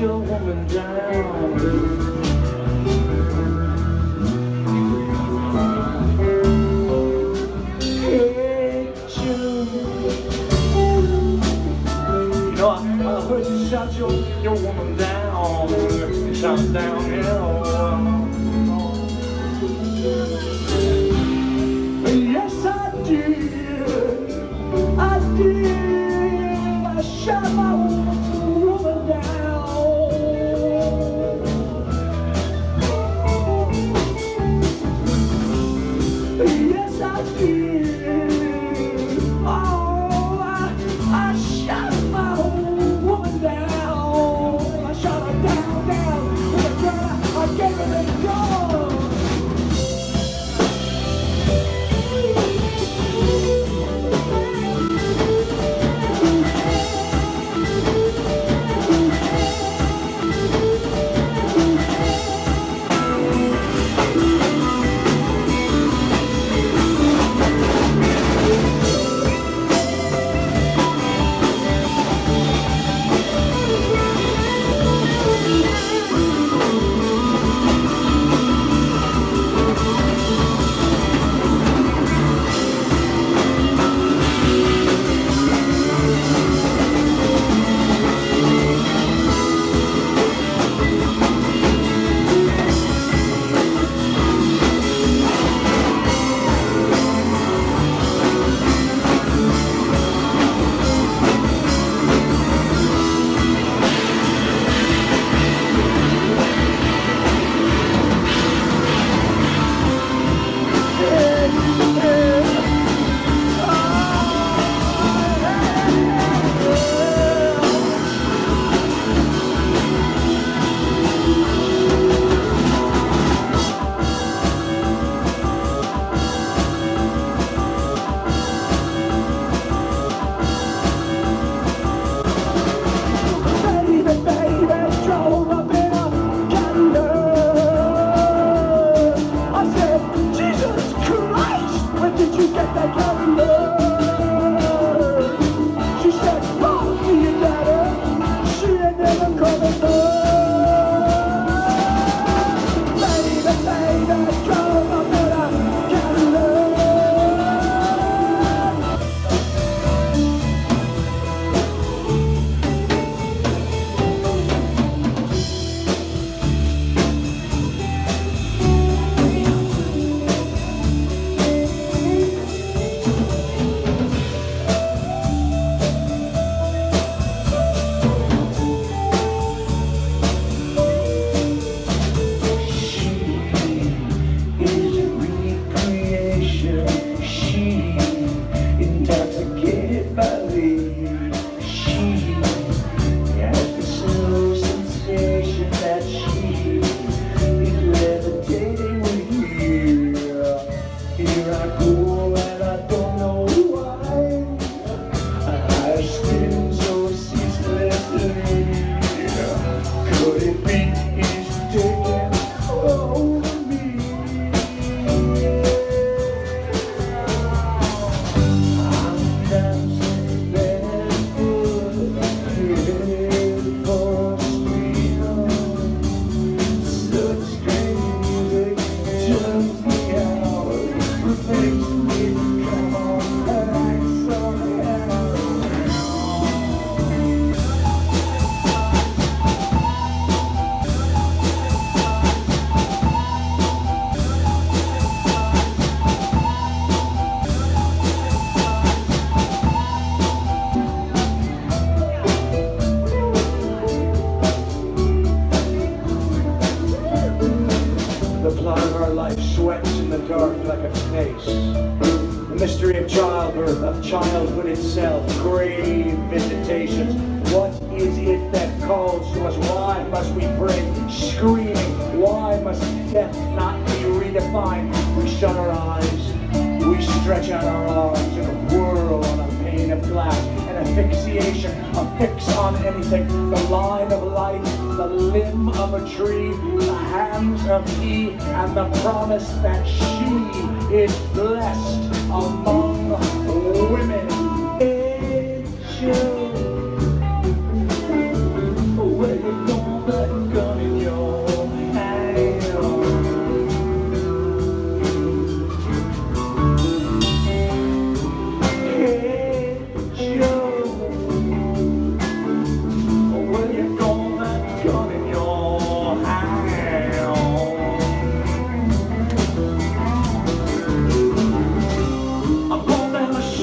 your woman down. You know, I, I heard you shut your, your woman down. Shut down. The mystery of childbirth, of childhood itself, grave visitations. What is it that calls to us? Why must we pray, screaming? Why must death not be redefined? We shut our eyes, we stretch out our arms a fix on anything. The line of life, the limb of a tree, the hands of he, and the promise that she is blessed among women. It's